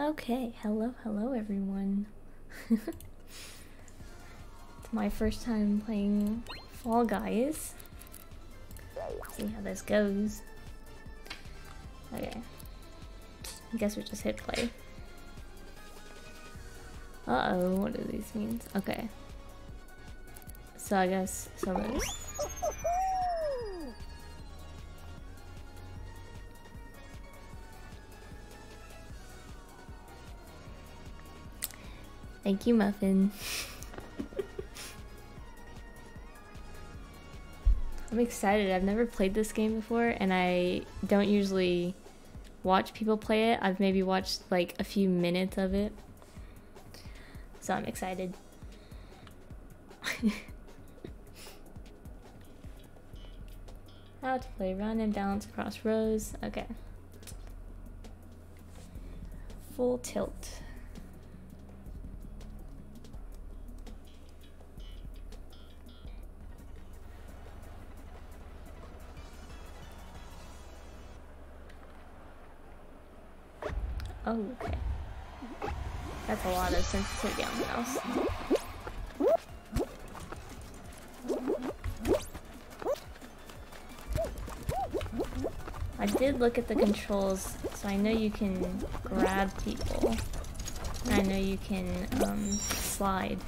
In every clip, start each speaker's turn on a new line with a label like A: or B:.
A: Okay, hello, hello everyone. it's my first time playing Fall Guys. See how this goes. Okay. I guess we just hit play. Uh-oh, what do these mean? Okay. So I guess some of this. Thank you, Muffin. I'm excited. I've never played this game before, and I don't usually watch people play it. I've maybe watched like a few minutes of it. So I'm excited. How to play run and balance across rows. Okay. Full tilt. Oh, okay. That's a lot of sensitivity on the mouse. I did look at the controls, so I know you can grab people. I know you can um, slide.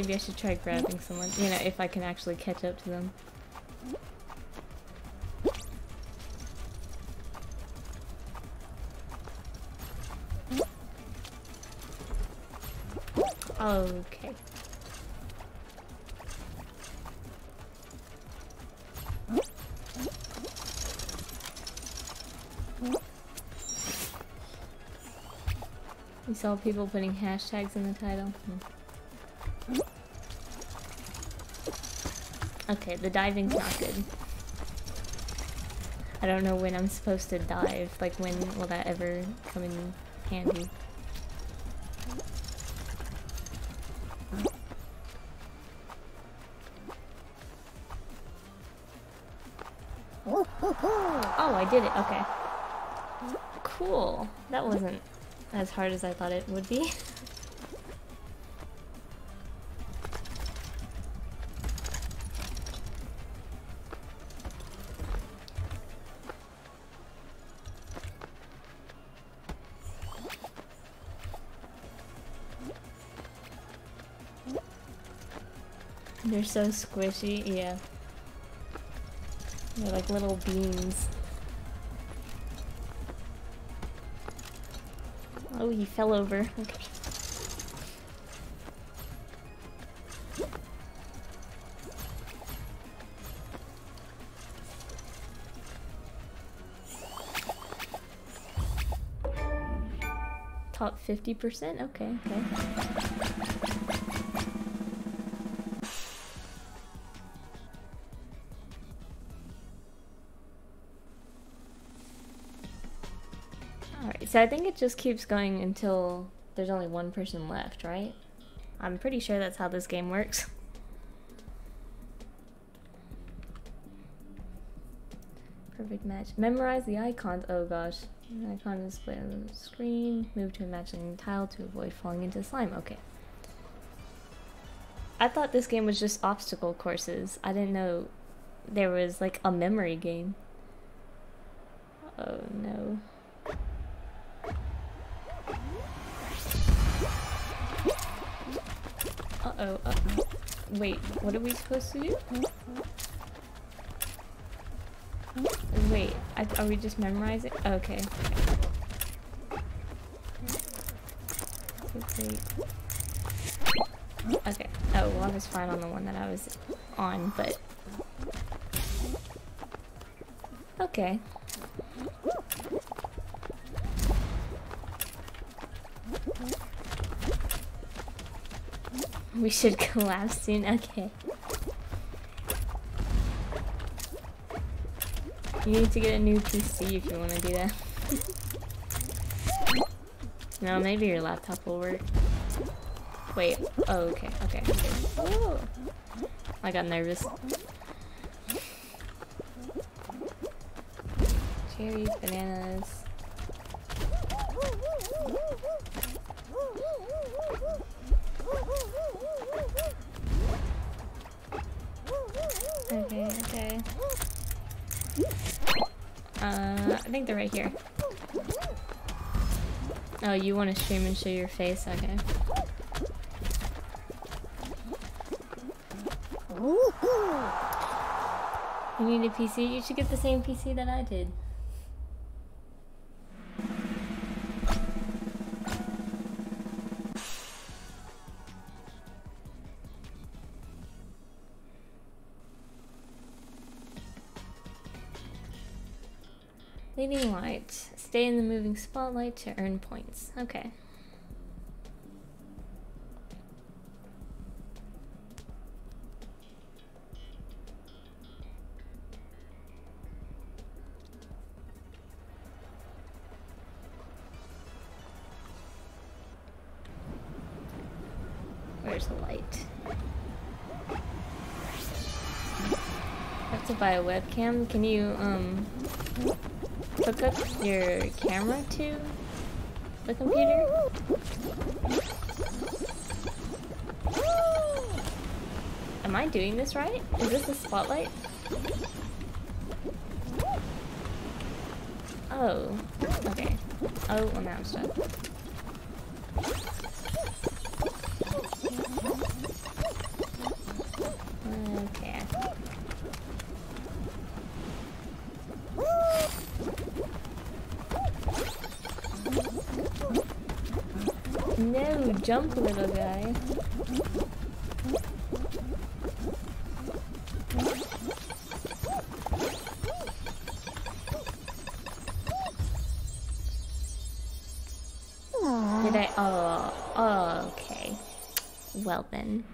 A: Maybe I should try grabbing someone, you know, if I can actually catch up to them. Okay. You saw people putting hashtags in the title? Hmm. Okay, the diving's not good. I don't know when I'm supposed to dive. Like, when will that ever come in handy? Oh, I did it. Okay. Cool. That wasn't as hard as I thought it would be. They're so squishy, yeah. They're like little beans. Oh, he fell over. Okay. Top 50%? Okay, okay. So I think it just keeps going until there's only one person left, right? I'm pretty sure that's how this game works. Perfect match. Memorize the icons. Oh gosh. An icon display on the screen. Move to a matching tile to avoid falling into slime. Okay. I thought this game was just obstacle courses. I didn't know there was like a memory game. Oh no. Uh-oh, uh -oh. Wait, what are we supposed to do? Wait, I, are we just memorizing? Okay. Okay. Oh, well, I was fine on the one that I was on, but... Okay. We should collapse soon. Okay. You need to get a new PC if you want to do that. No, maybe your laptop will work. Wait. Oh, okay. Okay. okay. I got nervous. Cherries, bananas. You want to stream and show your face? Okay. You need a PC? You should get the same PC that I did. Spotlight to earn points. Okay. Where's the light? have to buy a webcam. Can you, um, hook up your camera to the computer? Am I doing this right? Is this a spotlight? Oh, okay. Oh, well now I'm stuck. Jump, little guy. Did I? Oh, oh, okay. Well then.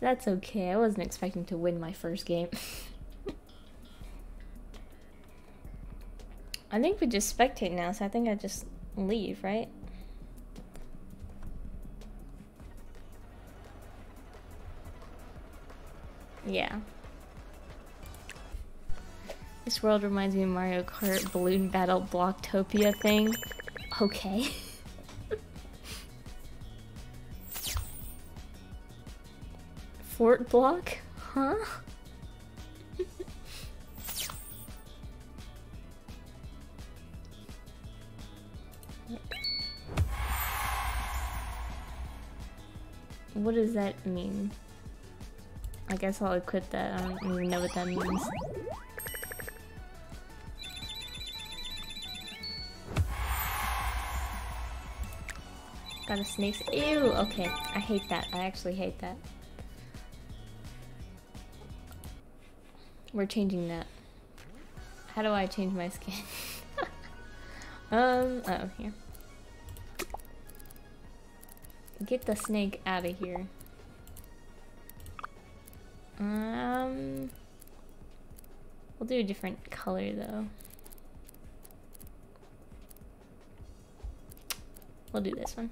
A: That's okay. I wasn't expecting to win my first game. think we just spectate now, so I think I just leave, right? Yeah. This world reminds me of Mario Kart Balloon Battle Blocktopia thing. Okay. Fort block? Huh? What does that mean? I guess I'll equip that. I don't even know what that means. Got a snake. Ew, okay. I hate that. I actually hate that. We're changing that. How do I change my skin? um, oh, here. Get the snake out of here. Um, we'll do a different color though. We'll do this one.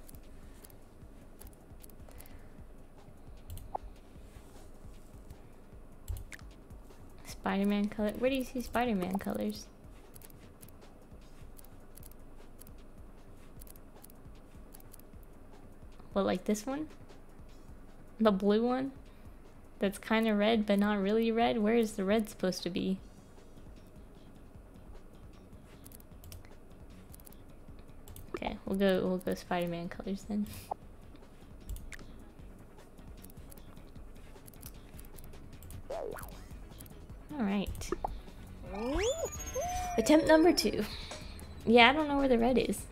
A: Spider-Man color. Where do you see Spider-Man colors? What, like this one? The blue one? That's kind of red, but not really red? Where is the red supposed to be? Okay, we'll go, we'll go Spider-Man colors then. Alright. Attempt number two. Yeah, I don't know where the red is.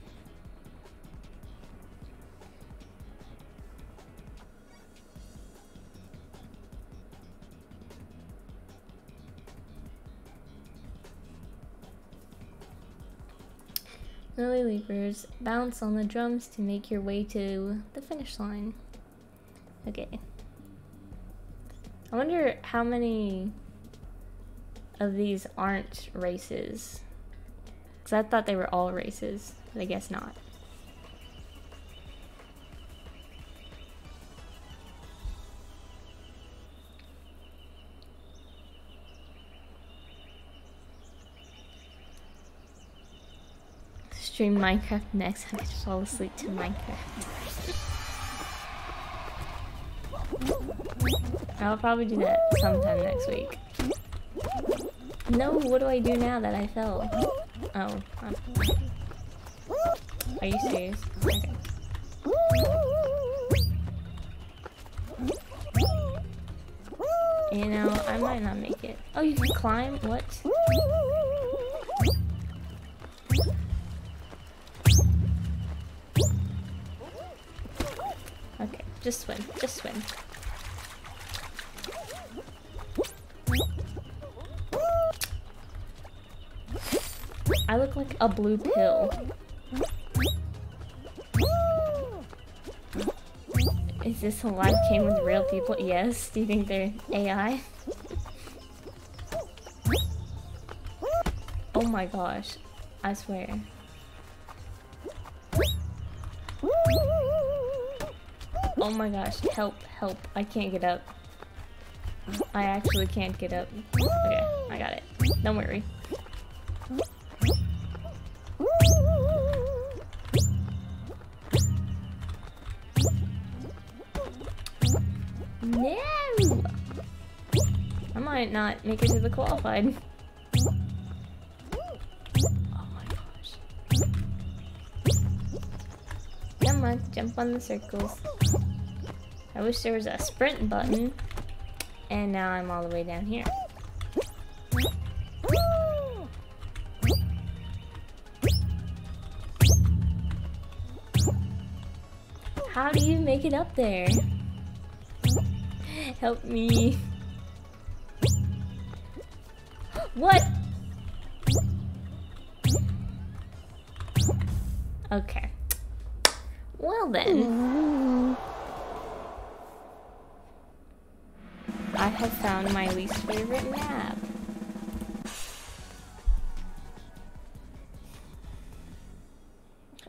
A: Bounce on the drums to make your way to the finish line. Okay. I wonder how many of these aren't races. Because I thought they were all races, but I guess not. Stream Minecraft next. I could fall asleep to Minecraft. I'll probably do that sometime next week. No, what do I do now that I fell? Oh. Are you serious? Okay. You know, I might not make it. Oh, you can climb? What? Just swim. Just swim. I look like a blue pill. Is this a live game with real people? Yes. Do you think they're AI? Oh my gosh. I swear. Oh my gosh. Help, help. I can't get up. I actually can't get up. Okay, I got it. Don't worry. No! I might not make it to the qualified. Oh jump on the circles. I wish there was a sprint button. And now I'm all the way down here. How do you make it up there? Help me. What? Okay. Well then. Have found my least favorite map.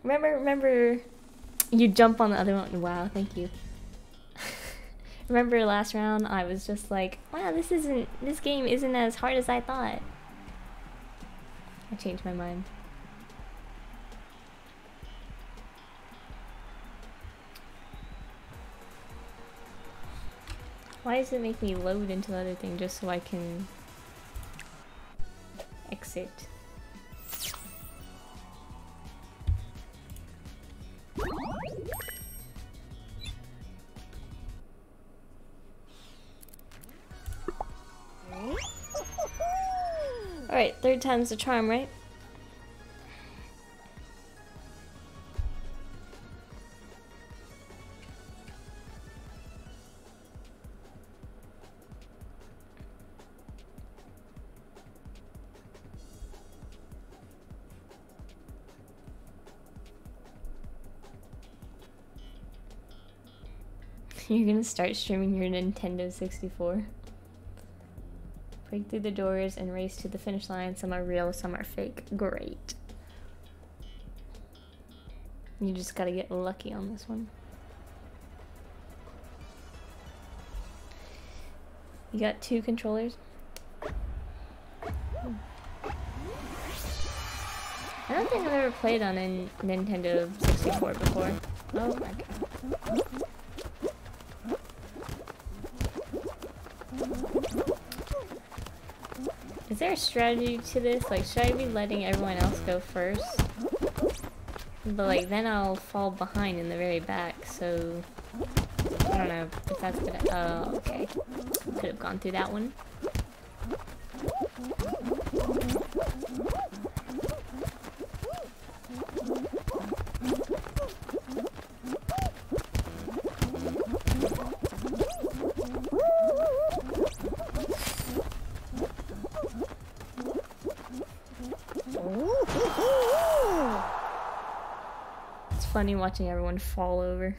A: Remember, remember, you jump on the other one. Wow, thank you. remember last round, I was just like, wow, this isn't, this game isn't as hard as I thought. I changed my mind. Why does it make me load into the other thing just so I can exit? Alright, third time's the charm, right? You're gonna start streaming your Nintendo 64. Break through the doors and race to the finish line. Some are real, some are fake. Great. You just gotta get lucky on this one. You got two controllers? I don't think I've ever played on a Nintendo 64 before. Oh my god. Is there a strategy to this? Like, should I be letting everyone else go first? But like, then I'll fall behind in the very back, so... I don't know if that's gonna... Oh, okay. Could have gone through that one. funny watching everyone fall over.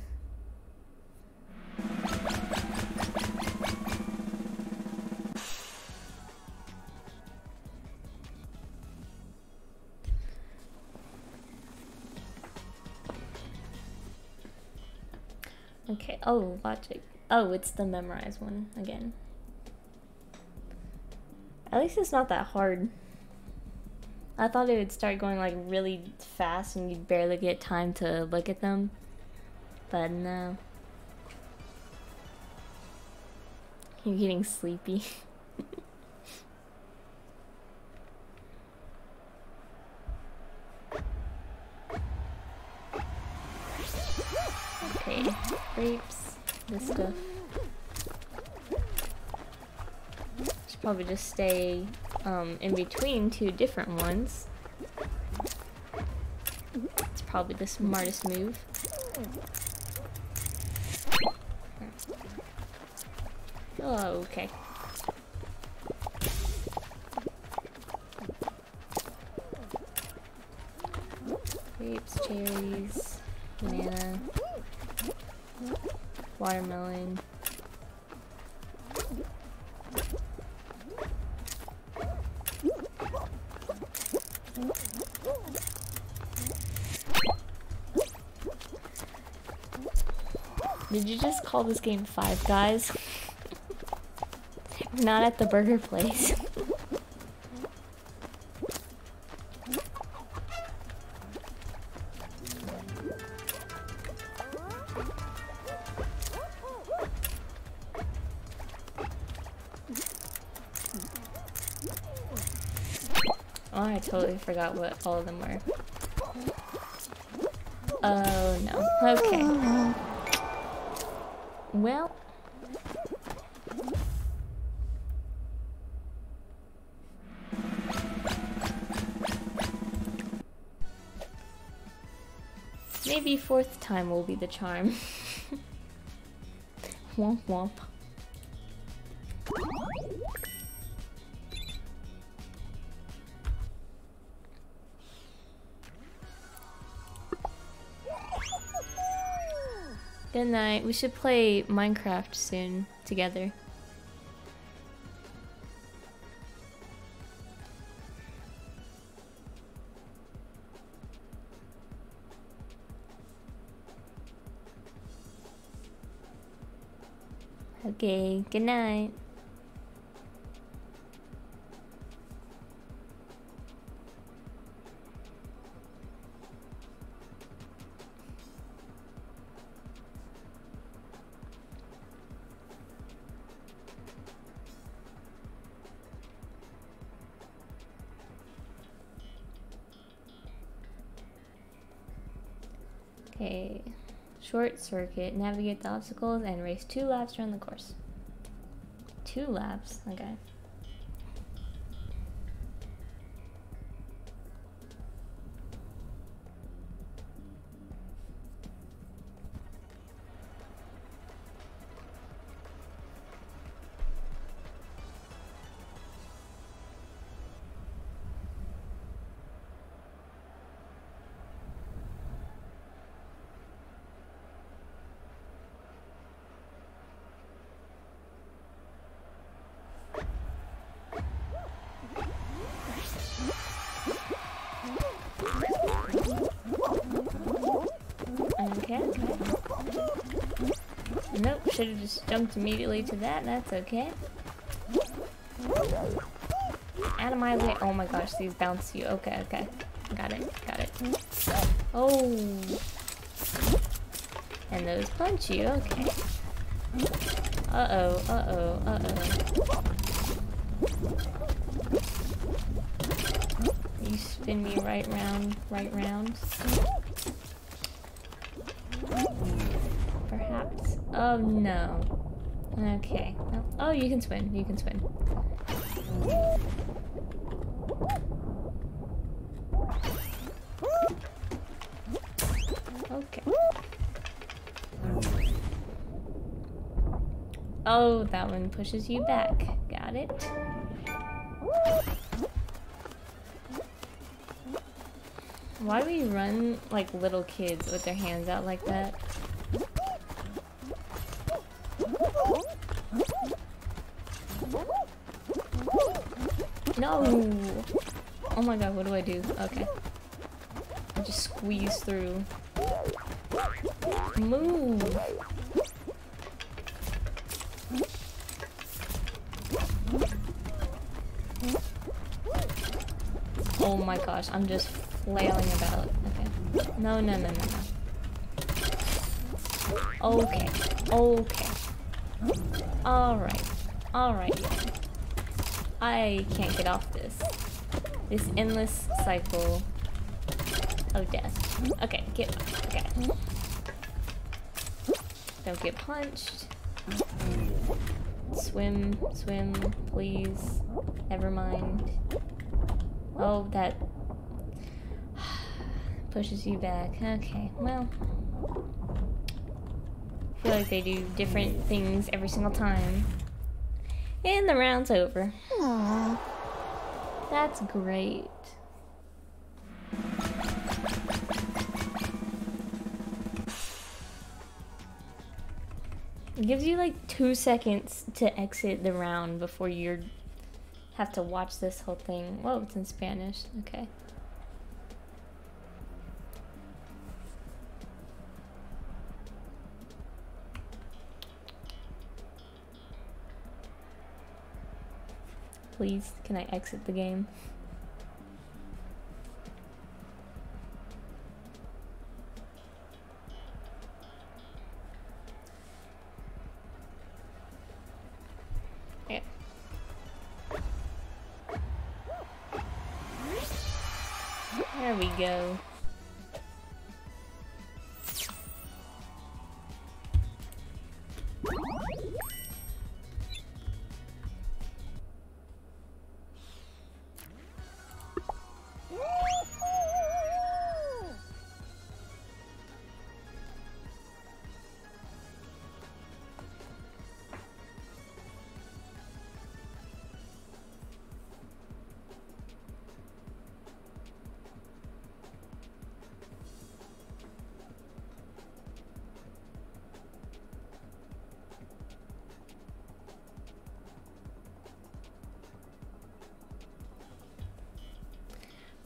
A: Okay, oh, logic. Oh, it's the memorized one again. At least it's not that hard. I thought it would start going like really fast and you'd barely get time to look at them. But no. You're getting sleepy. okay, grapes, this stuff. Should probably just stay um, in between two different ones. It's probably the smartest move. Oh, okay. Did you just call this game Five Guys? Not at the burger place. totally forgot what all of them were. Oh no. Okay. Well. Maybe fourth time will be the charm. womp womp. Good night. We should play Minecraft soon together. Okay, good night. Short circuit, navigate the obstacles, and race two laps around the course. Two laps, okay. Okay, should have just jumped immediately to that, that's okay. Out of my way. Oh my gosh, these bounce you. Okay, okay. Got it, got it. Oh. And those punch you, okay. Uh-oh, uh-oh, uh-oh. You spin me right round, right round. Oh no. Okay. Oh, you can swim. You can swim. Okay. Oh, that one pushes you back. Got it. Why do we run like little kids with their hands out like that? through. Move! Oh my gosh, I'm just flailing about. Okay. No, no, no, no, no. Okay. Okay. Alright. Alright. I can't get off this. This endless cycle of death. Okay, get okay. Don't get punched. Swim, swim, please. Never mind. Oh, that pushes you back. Okay, well. I feel like they do different things every single time. And the round's over. Aww. That's great. It gives you like two seconds to exit the round before you have to watch this whole thing. Whoa, it's in Spanish. Okay. Please, can I exit the game?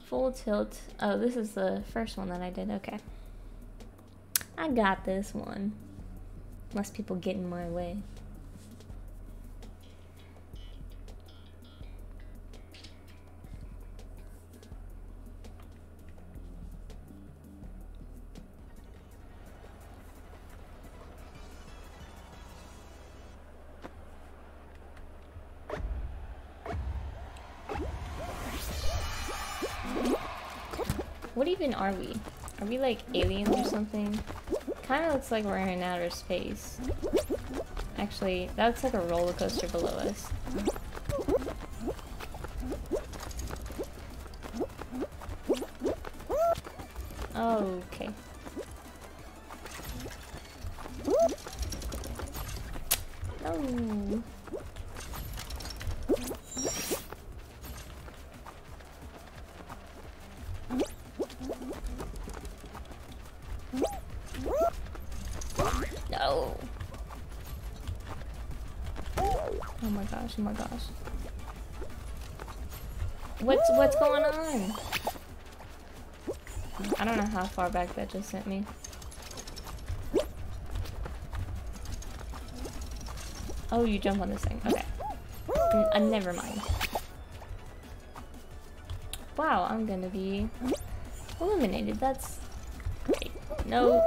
A: Full tilt. Oh, this is the first one that I did. Okay. I got this one. Unless people get in my way. Are we? Are we like aliens or something? Kinda looks like we're in outer space. Actually, that looks like a roller coaster below us. Gosh. What's what's going on? I don't know how far back that just sent me. Oh, you jump on this thing. Okay. uh, never mind. Wow, I'm gonna be eliminated. That's great. No.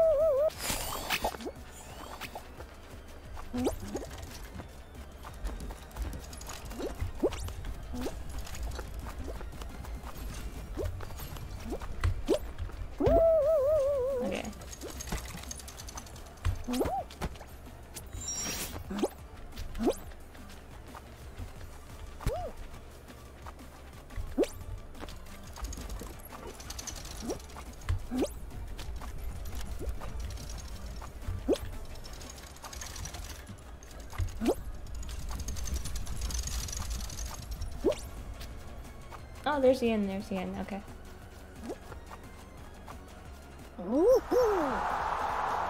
A: Oh, there's the end, there's the end, okay.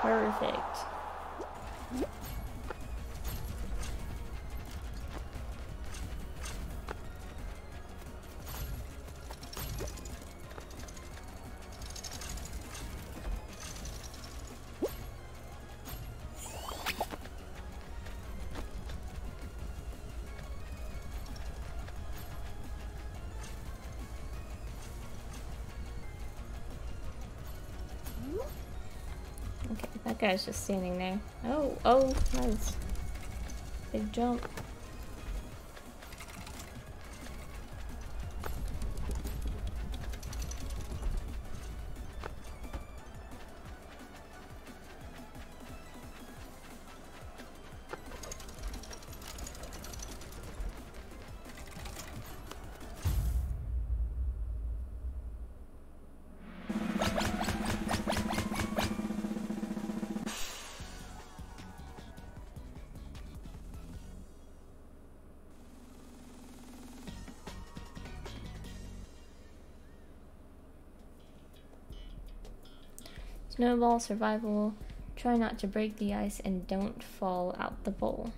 A: Perfect. Guy's just standing there. Oh, oh, nice. Big jump. Snowball survival. Try not to break the ice and don't fall out the bowl.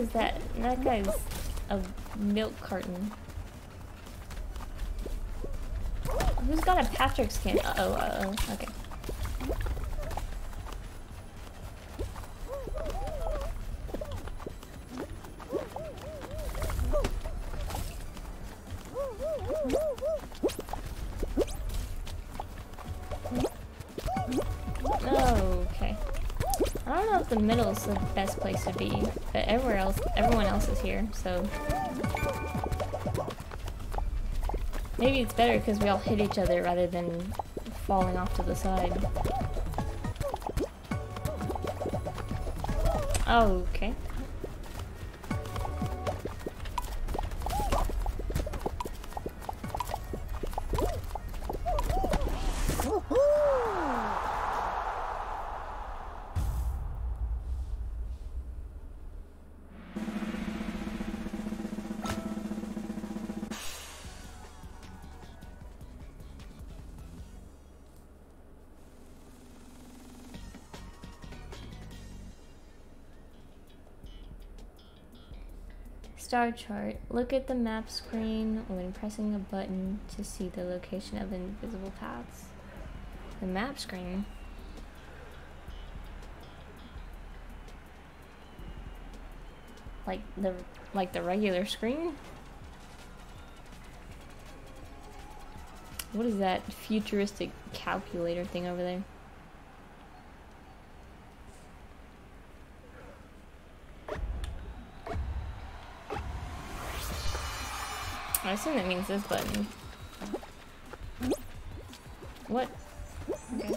A: Is that? That guy's a milk carton. Who's got a Patrick skin? Uh oh, uh oh, okay. Okay. I don't know if the middle is the best place to be, but everywhere else, everyone else is here, so. Maybe it's better because we all hit each other rather than falling off to the side. Okay. Star chart. Look at the map screen when pressing a button to see the location of invisible paths. The map screen? Like the like the regular screen? What is that futuristic calculator thing over there? I assume that means this button. What? Okay.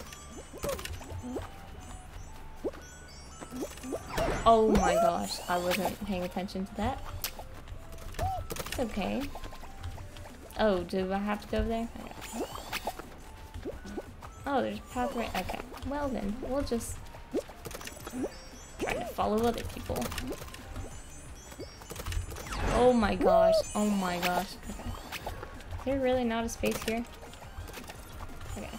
A: Oh my gosh, I wasn't paying attention to that. It's okay. Oh, do I have to go there? Oh, there's a path right- okay. Well then, we'll just try to follow other people. Oh my gosh. Oh my gosh. Okay. Is there really not a space here? Okay.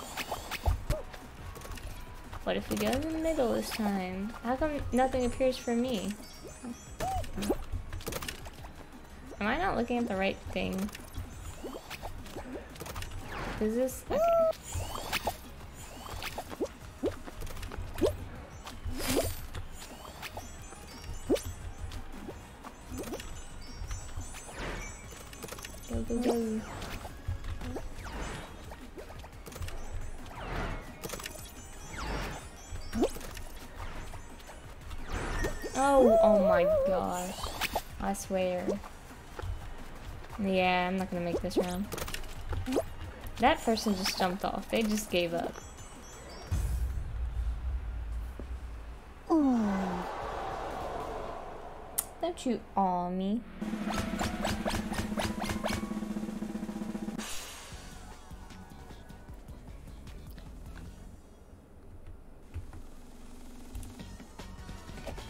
A: What if we go in the middle this time? How come nothing appears for me? Am I not looking at the right thing? Is this... Okay. Swear. Yeah, I'm not gonna make this round. That person just jumped off. They just gave up. Oh. Don't you awe me.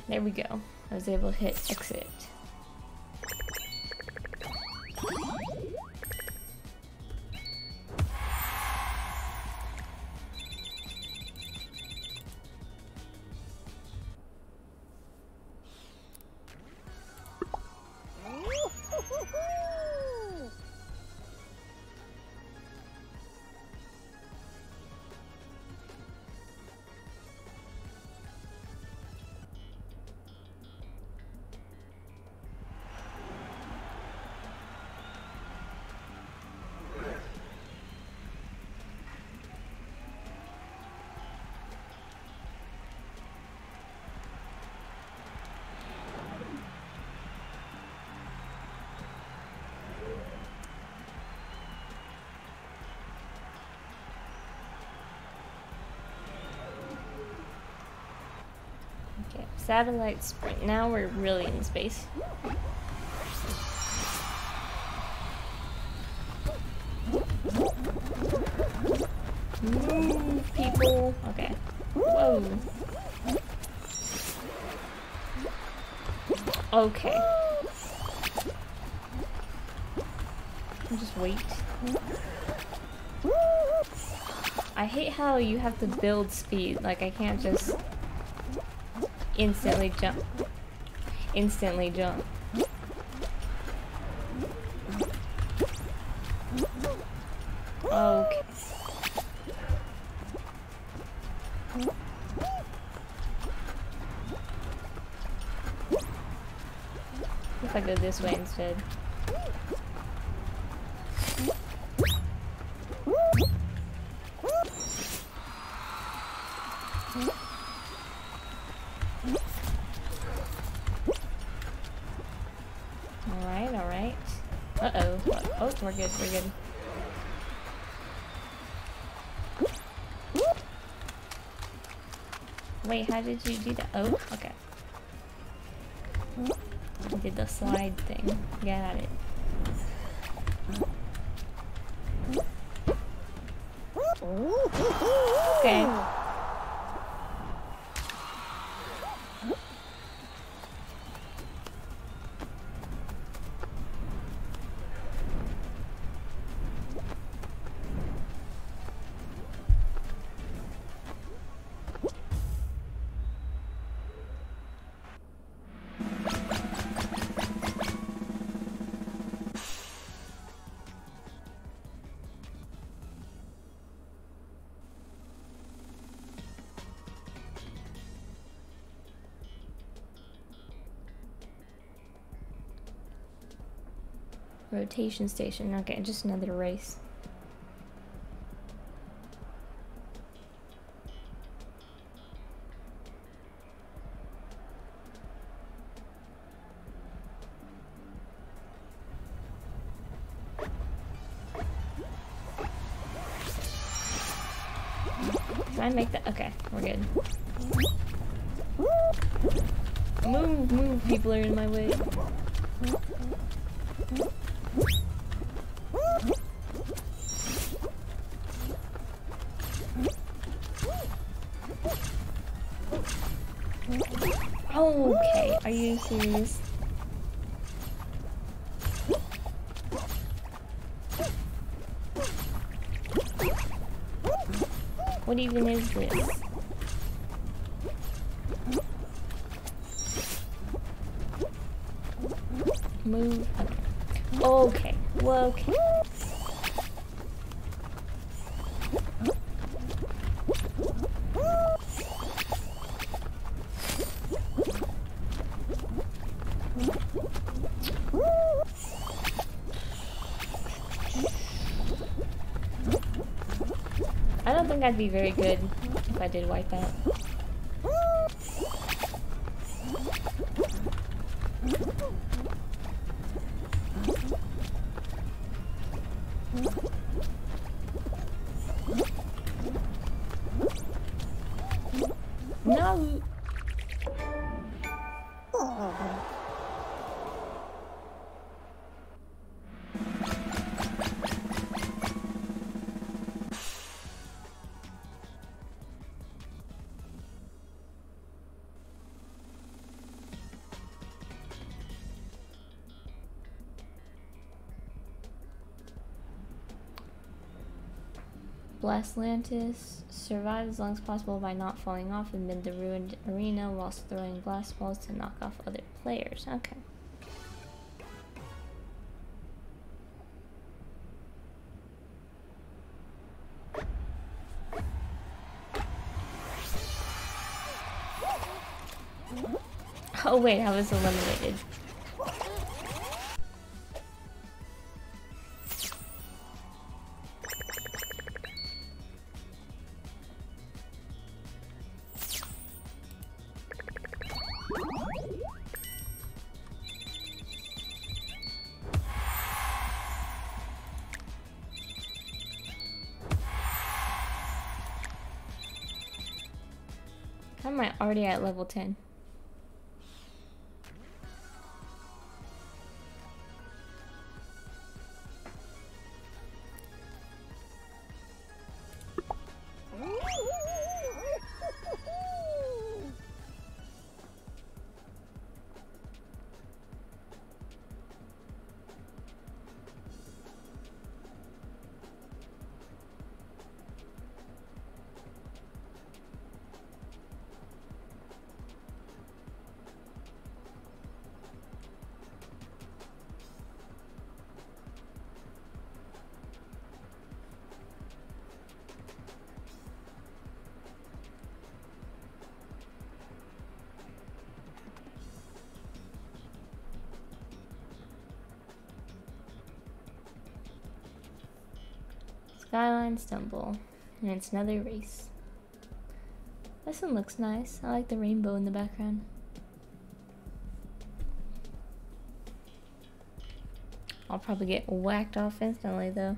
A: There we go. I was able to hit exit. Satellite sprint. Now we're really in space. Move, people. Okay. Whoa. Okay. Just wait. I hate how you have to build speed. Like, I can't just instantly jump. Instantly jump. Okay. If I go this way instead. How did you do that? Oh, okay. I did the slide thing. Got it. Rotation station. Okay, just another race. Can I make that? Okay, we're good. Move, move, people are in my way. What even is this? I don't think I'd be very good if I did wipe out. Blastlantis. Survive as long as possible by not falling off amid the ruined arena whilst throwing glass balls to knock off other players. Okay. Oh wait, I was eliminated. Already at level 10? Skyline Stumble. And it's another race. This one looks nice. I like the rainbow in the background. I'll probably get whacked off instantly though.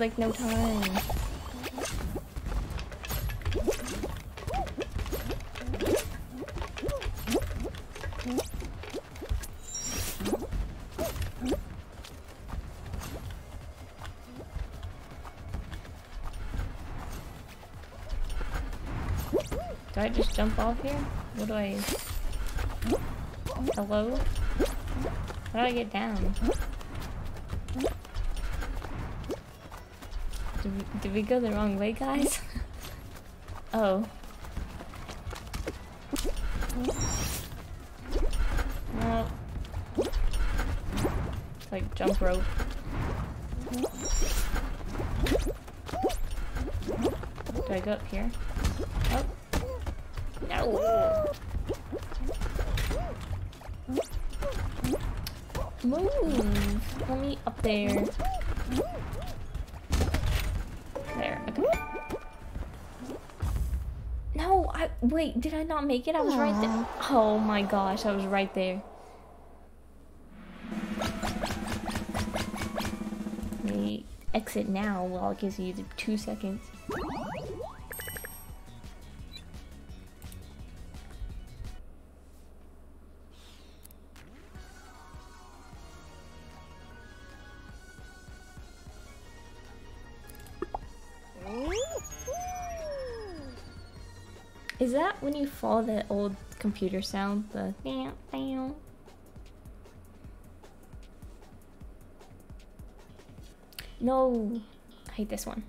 A: Like no time. Do I just jump off here? What do I... Hello? How do I get down? Did we, did we go the wrong way, guys? oh. Like jump rope. Do I go up here? Not make it? I was right there. Oh my gosh, I was right there. Exit now while it gives you the two seconds. You follow the old computer sound? The bam, bam. No, I hate this one.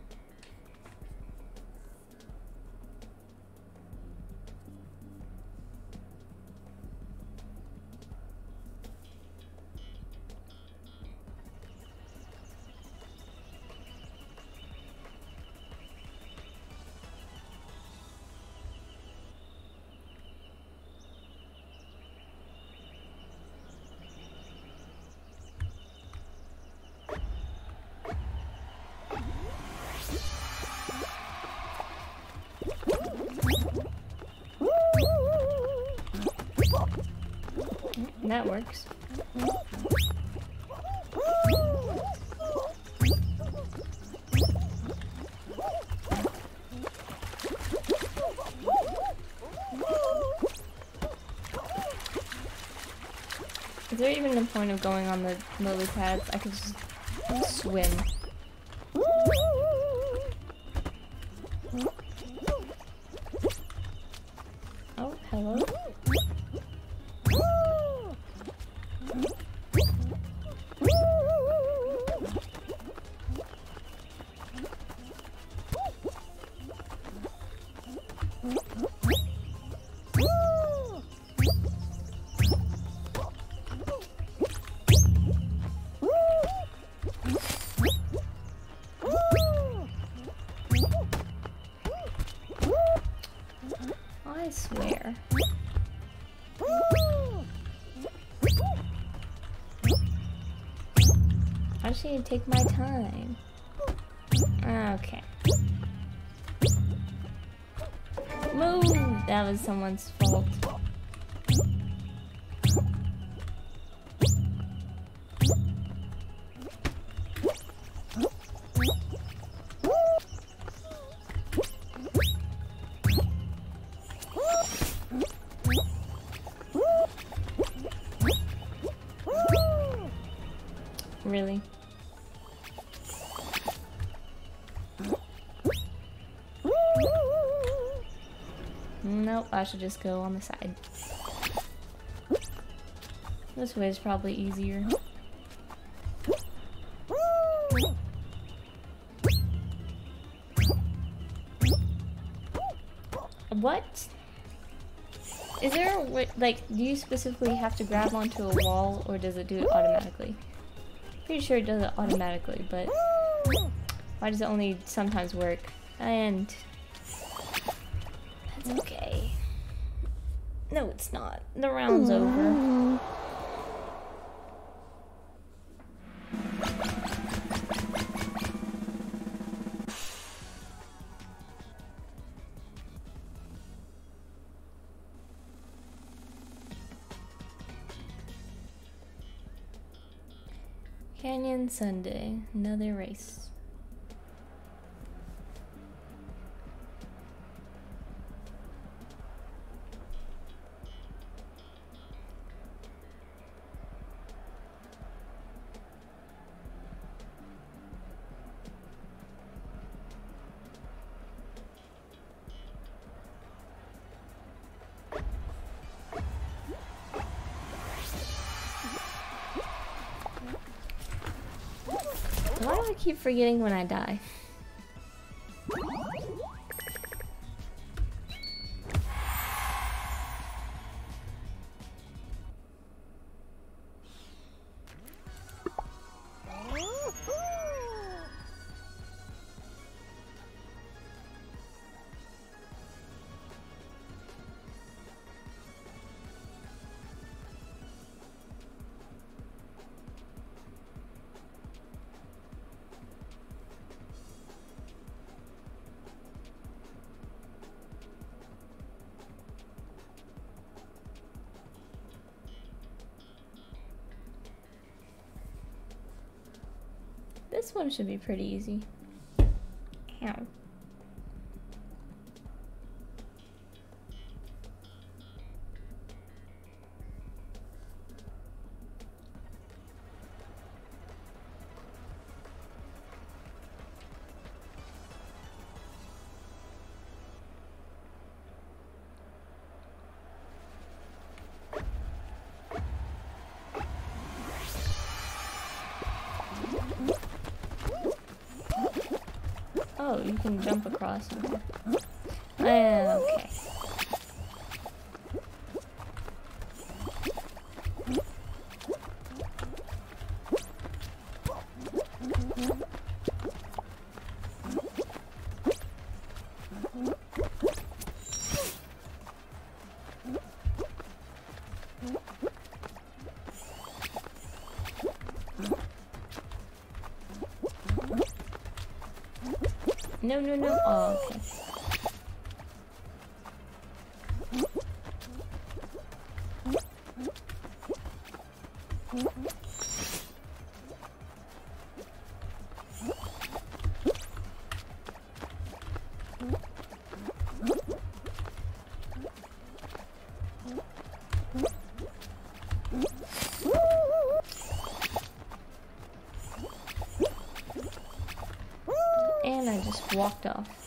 A: That works. Is there even a point of going on the lily pads? I could just swim. Need to take my time. Okay. Move! That was someone's fault. I should just go on the side. This way is probably easier. What? Is there a way, like, do you specifically have to grab onto a wall or does it do it automatically? Pretty sure it does it automatically, but why does it only sometimes work? And that's okay. No, it's not. The round's over. Canyon Sunday, another race. Keep forgetting when I die? One should be pretty easy. Oh, you can jump across. Uh, No, no, no. Oh, okay. I off.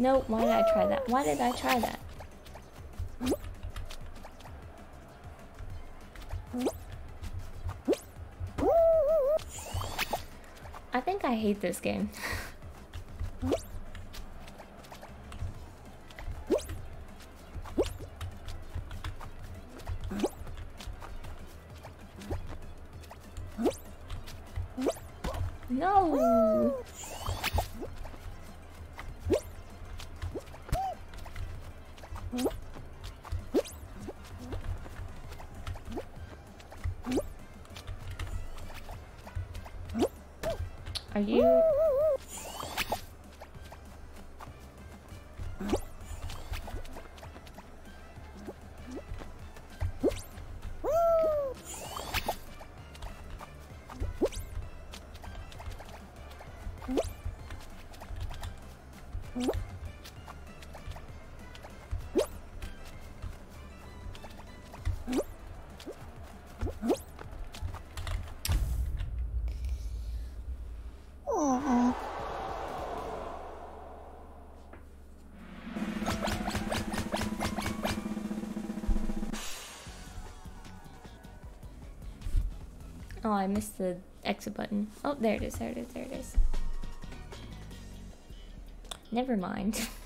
A: No, why did I try that? Why did I try that? I think I hate this game. Oh, I missed the exit button. Oh, there it is, there it is, there it is. Never mind.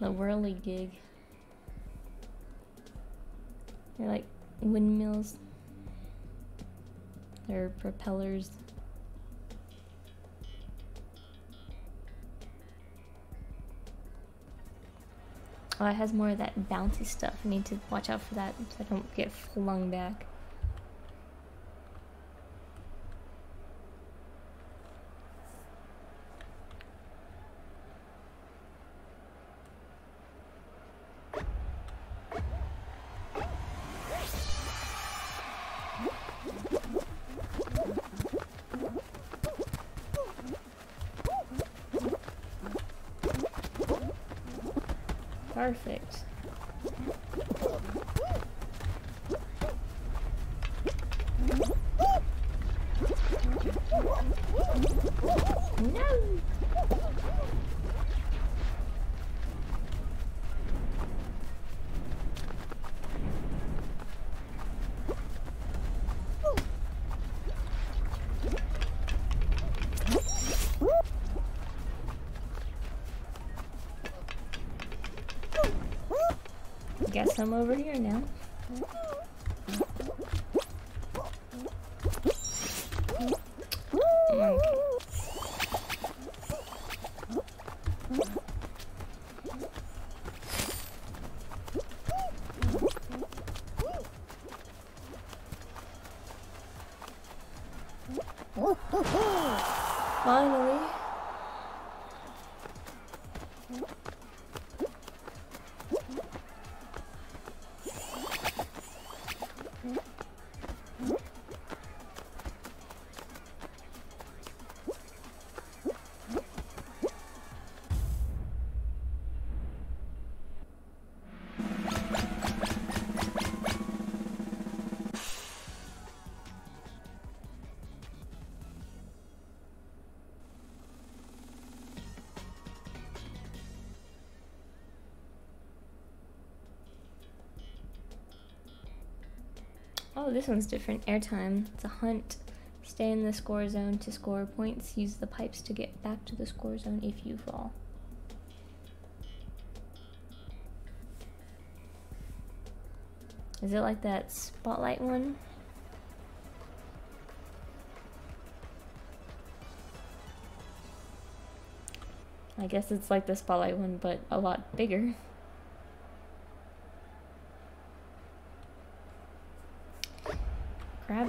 A: The Whirlygig. They're like windmills. They're propellers. Oh, it has more of that bouncy stuff. I need to watch out for that so I don't get flung back. Guess I'm over here now. this one's different. Airtime. It's a hunt. Stay in the score zone to score points. Use the pipes to get back to the score zone if you fall. Is it like that spotlight one? I guess it's like the spotlight one, but a lot bigger.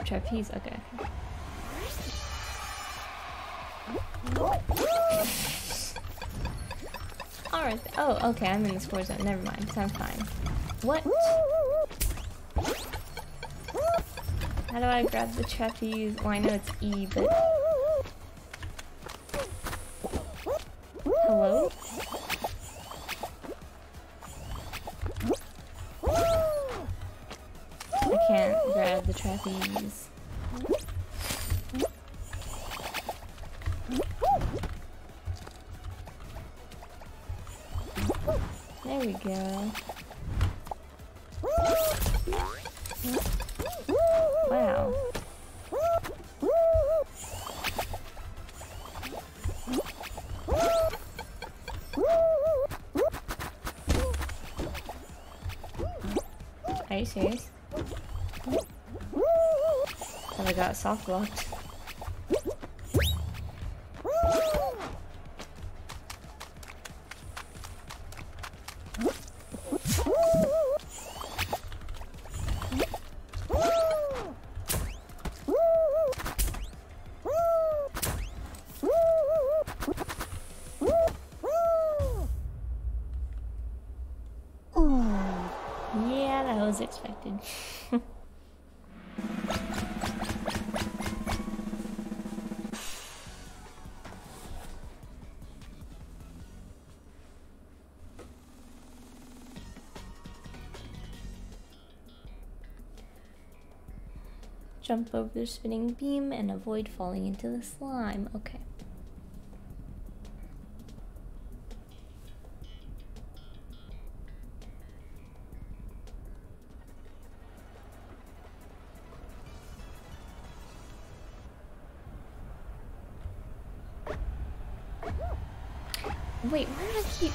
A: Trapeze, okay. Alright, oh, okay, I'm in the score zone, never mind, I'm fine. What? How do I grab the trapeze? Well, I know it's E, but... Hello? Grab soft locked. Jump over the spinning beam and avoid falling into the slime. Okay. Wait, why did I keep...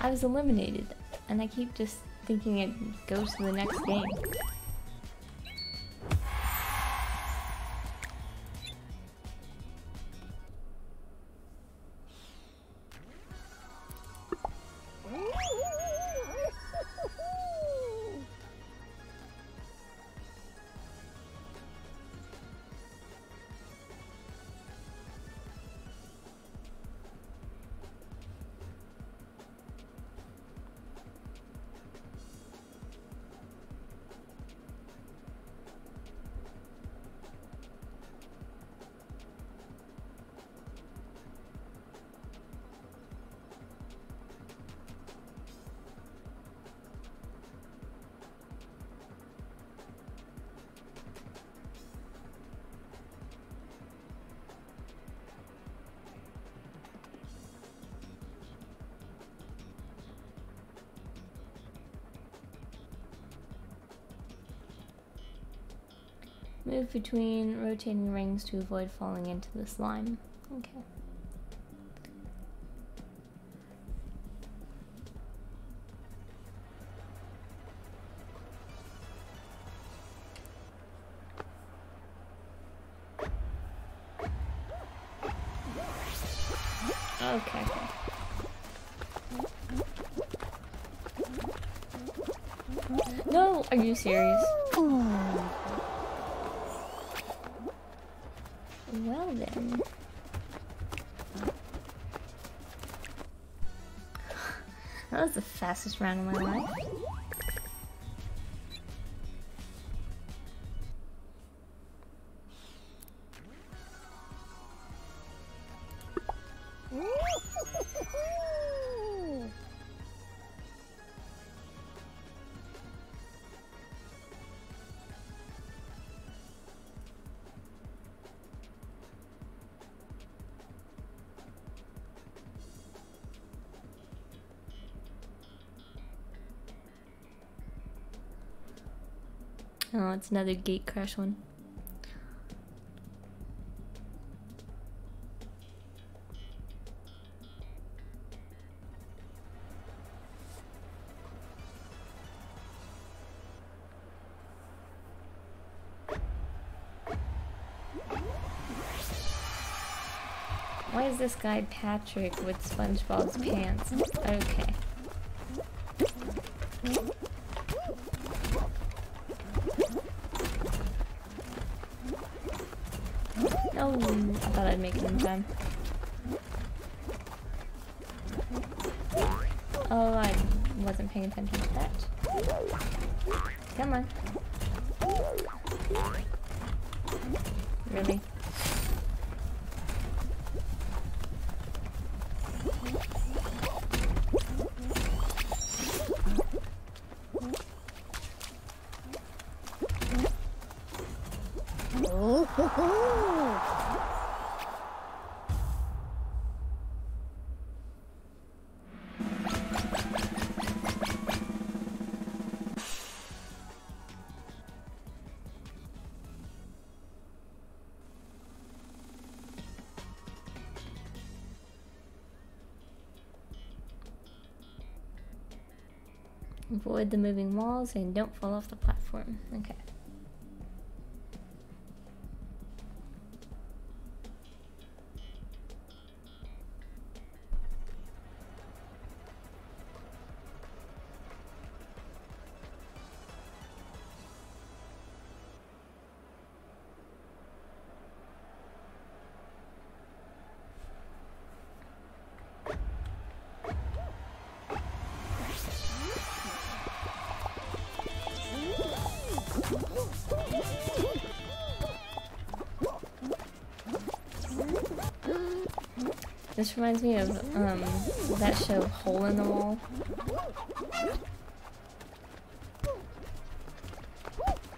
A: I was eliminated, and I keep just thinking it goes to the next game. Between rotating rings to avoid falling into the slime. Okay. Okay. No, are you serious? Fastest round of my life. Oh, it's another gate crash one. Why is this guy Patrick with SpongeBob's pants? Okay. I'd Avoid the moving walls and don't fall off the platform. Okay. This reminds me of um, that show Hole in the Wall.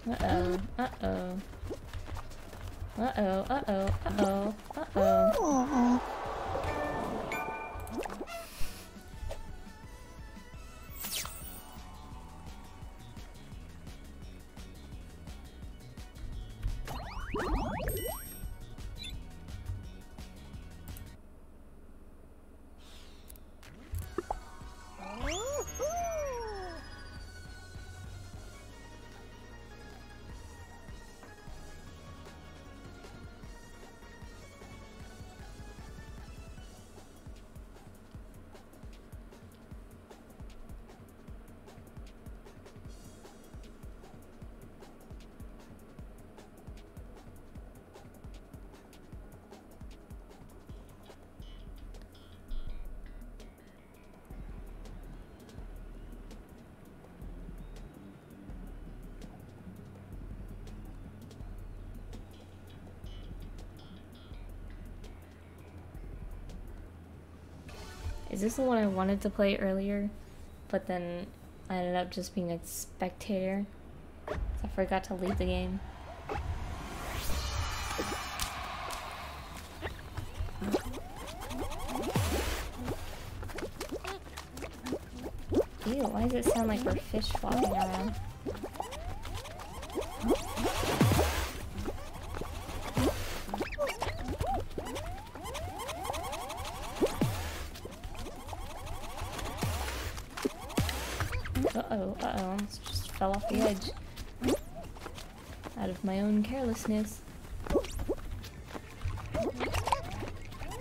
A: Uh-oh, uh-oh. Uh-oh, uh-oh, uh-oh, uh-oh. This is the one I wanted to play earlier? But then I ended up just being a spectator. I forgot to leave the game. Ew, why does it sound like we're fish flopping around? Uh-oh, uh-oh, just fell off the edge. Out of my own carelessness.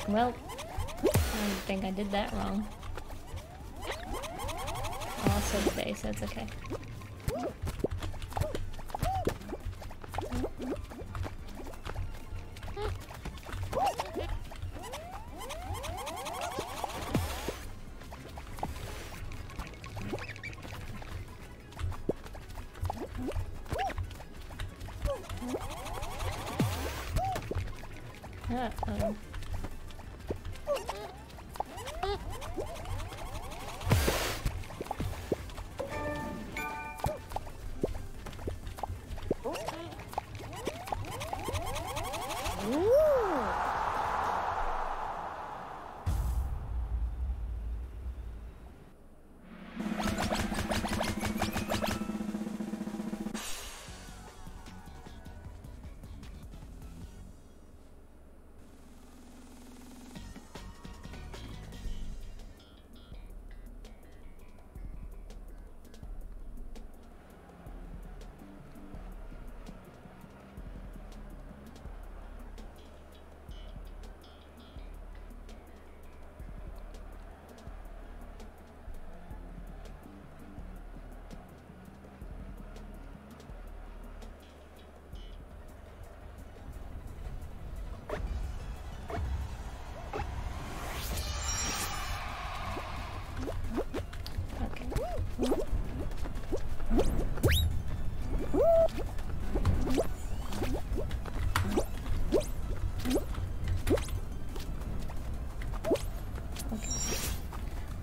A: Well, I think I did that wrong. Also today, so it's okay.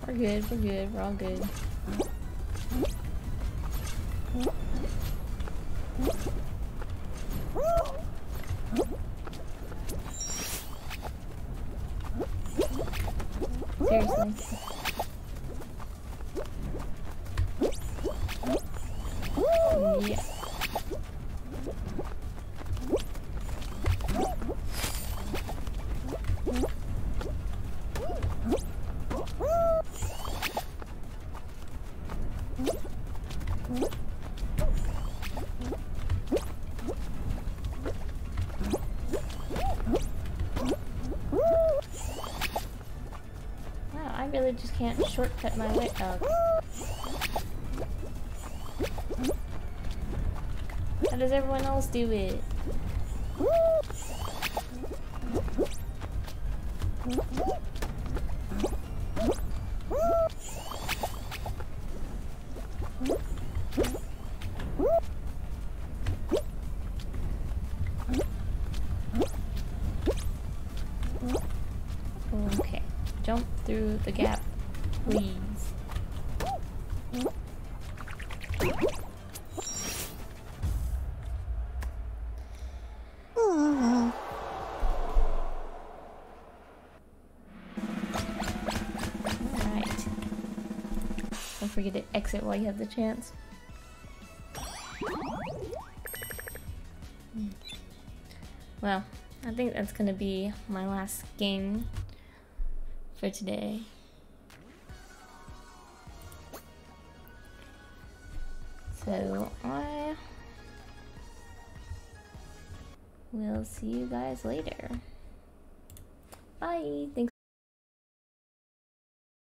A: We're good, we're good, we're all good. Can't shortcut my way. out. How does everyone else do it? Exit while you have the chance. Hmm. Well, I think that's gonna be my last game for today. So I will see you guys later.